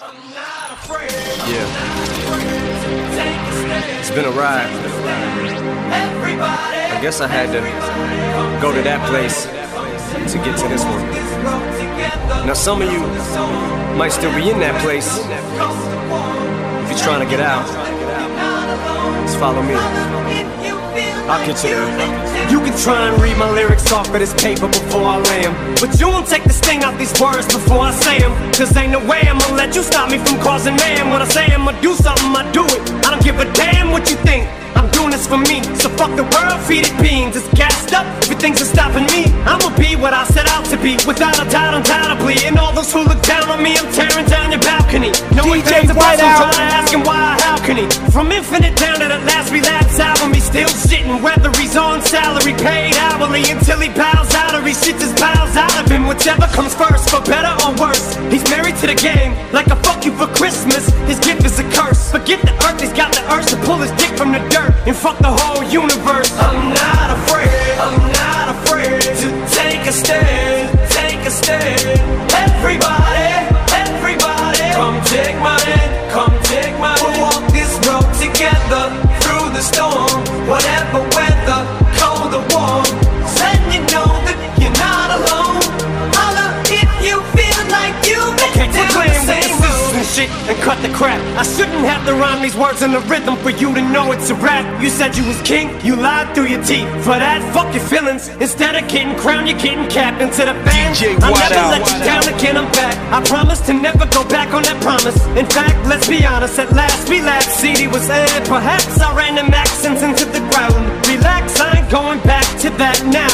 Yeah. It's been a ride. I guess I had to go to that place to get to this one. Now, some of you might still be in that place. If you're trying to get out, just follow me. I'll get you. You try and read my lyrics off of this paper before I lay 'em, But you won't take the sting out these words before I say 'em. Cause ain't no way I'ma let you stop me from causing man. When I say I'ma do something, I do it. I don't give a damn what you think. I'm doing this for me. So fuck the world, feed it beans. It's gassed up. Everything's stopping me. I'ma be what I set out to be. Without a doubt, undoubtedly. And all those who look down on me, I'm tearing down your balcony. No ifs, Whiteout. I'm trying to ask him why, how can he? From infinite down to the last relapse album, he's still sitting. Whether he's on salary, paid hourly, until he bows out or he shits his bowels out of him. Whichever comes first, for better or worse. He's married to the game, like a fuck you for Christmas. His gift is a curse. Forget the earth, he's got the urge to pull his dick from the dirt and fuck the whole universe. Oh, I'm not crap. I shouldn't have to rhyme these words in the rhythm for you to know it's a rap. You said you was king, you lied through your teeth. For that, fuck your feelings. Instead of getting crowned, you're getting capped into the band. DJ I'll never Whiteout. let you down again, I'm back. I promise to never go back on that promise. In fact, let's be honest, at last we laughed. CD was aired. Perhaps I ran them accents into the ground. Relax, I ain't going back to that now.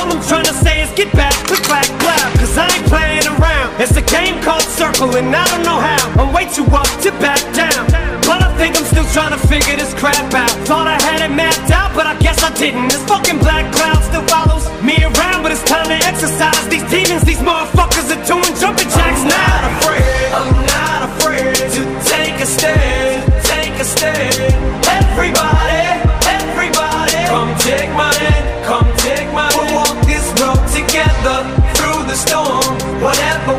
All I'm trying to say is get back to black cloud. Cause I ain't playing around. It's a game called Circle, and I don't know how. I'm way too up to back down. But I think I'm still trying to figure this crap out. Thought I had it mapped out, but I guess I didn't. This fucking black cloud still follows me around, but it's time to exercise these demons. These motherfuckers are doing jumping jacks. I'm not afraid, I'm not afraid to take a stand, take a stand. Everybody, everybody, come take my hand, come take my hand. We'll walk this road together through the storm, whatever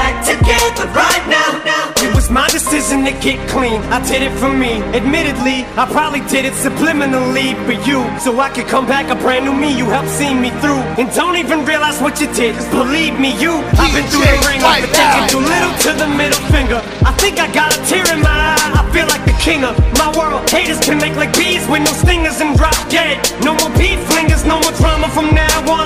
my decision to get clean. I did it for me. Admittedly, I probably did it subliminally for you. So I could come back a brand new me. You helped see me through. And don't even realize what you did. Cause believe me, you. I've been through the ring. I've been taking too little to the middle finger. I think I got a tear in my eye. I feel like the king of my world. Haters can make like bees with no stingers and drop dead. No more beef flingers, no more drama from now on.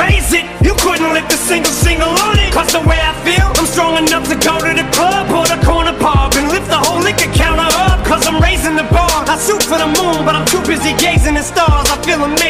Raise it, you couldn't lift a single single on it. Cause the way I feel, I'm strong enough to go to the club Or the corner pub and lift the whole liquor counter up. Cause I'm raising the bar, I shoot for the moon But I'm too busy gazing at stars, I feel amazing.